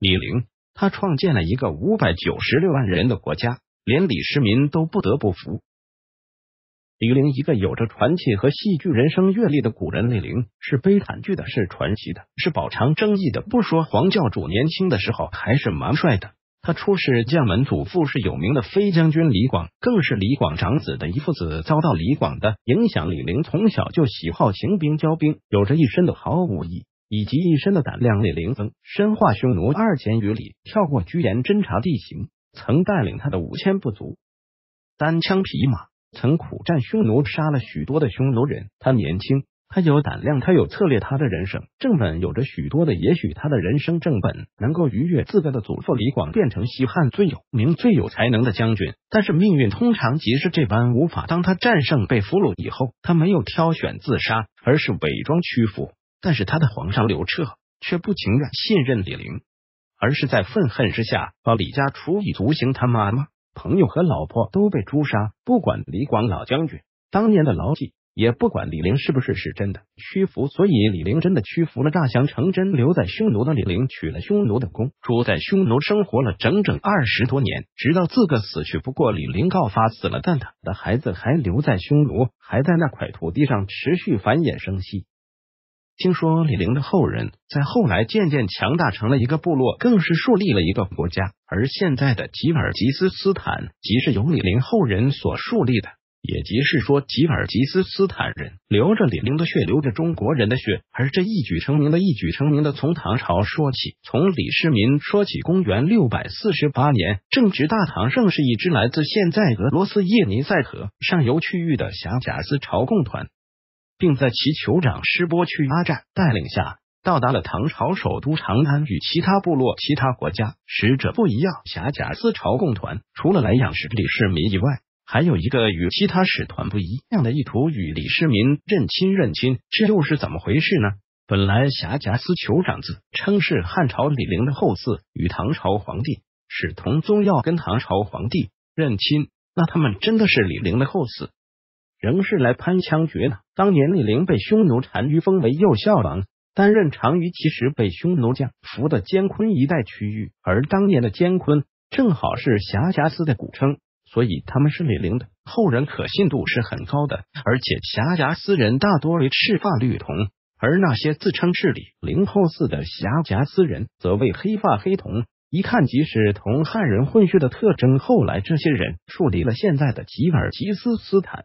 李陵，他创建了一个五百九十六万人的国家，连李世民都不得不服。李陵，一个有着传奇和戏剧人生阅历的古人。李陵是悲惨剧的，是传奇的，是饱尝争议的。不说黄教主年轻的时候还是蛮帅的，他出世将门，祖父是有名的飞将军李广，更是李广长子的一父子。遭到李广的影响，李陵从小就喜好行兵交兵，有着一身的好武艺以及一身的胆量。李陵曾身化匈奴二千余里，跳过居延，侦察地形，曾带领他的五千部族单枪匹马。曾苦战匈奴，杀了许多的匈奴人。他年轻，他有胆量，他有策略，他的人生正本有着许多的。也许他的人生正本能够逾越自个的祖父李广，变成西汉最有名、最有才能的将军。但是命运通常即是这般无法。当他战胜被俘虏以后，他没有挑选自杀，而是伪装屈服。但是他的皇上刘彻却不情愿信任李陵，而是在愤恨之下把李家处以族刑。他妈妈。朋友和老婆都被诛杀，不管李广老将军当年的牢记，也不管李陵是不是是真的屈服，所以李陵真的屈服了，诈降成真。留在匈奴的李陵娶了匈奴的公主，在匈奴生活了整整二十多年，直到自个死去。不过李陵告发死了，但他的孩子还留在匈奴，还在那块土地上持续繁衍生息。听说李陵的后人在后来渐渐强大，成了一个部落，更是树立了一个国家。而现在的吉尔吉斯斯坦，即是由李陵后人所树立的，也即是说，吉尔吉斯斯坦人流着李陵的血，流着中国人的血。而这一举成名的，一举成名的，从唐朝说起，从李世民说起。公元六百四十八年，正值大唐盛世，一支来自现在俄罗斯叶尼塞河上游区域的辖贾斯朝贡团。并在其酋长施波去阿战带领下，到达了唐朝首都长安。与其他部落、其他国家使者不一样，辖贾斯朝贡团除了来仰视李世民以外，还有一个与其他使团不一样的意图，与李世民认亲。认亲，这又是怎么回事呢？本来辖贾斯酋长自称是汉朝李陵的后嗣，与唐朝皇帝是同宗，要跟唐朝皇帝认亲，那他们真的是李陵的后嗣？仍是来攀枪决呢。当年李陵被匈奴单于封为右孝王，担任长于其实被匈奴降服的监昆一带区域，而当年的监昆正好是辖贾斯的古称，所以他们是李陵的后人，可信度是很高的。而且辖贾斯人大多为赤发绿瞳，而那些自称是李陵后嗣的辖贾斯人，则为黑发黑瞳，一看即是同汉人混血的特征。后来这些人树立了现在的吉尔吉斯斯坦。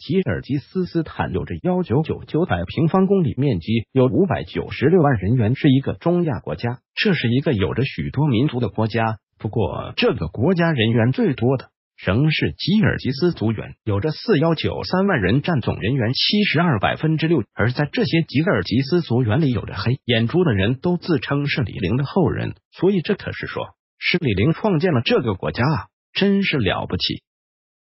吉尔吉斯斯坦有着幺九九九百平方公里面积，有五百九十六万人员，是一个中亚国家。这是一个有着许多民族的国家。不过，这个国家人员最多的仍是吉尔吉斯族员，有着四幺九三万人，占总人员七十二百分之六。而在这些吉尔吉斯族员里，有着黑眼珠的人都自称是李陵的后人。所以，这可是说，是李陵创建了这个国家啊，真是了不起。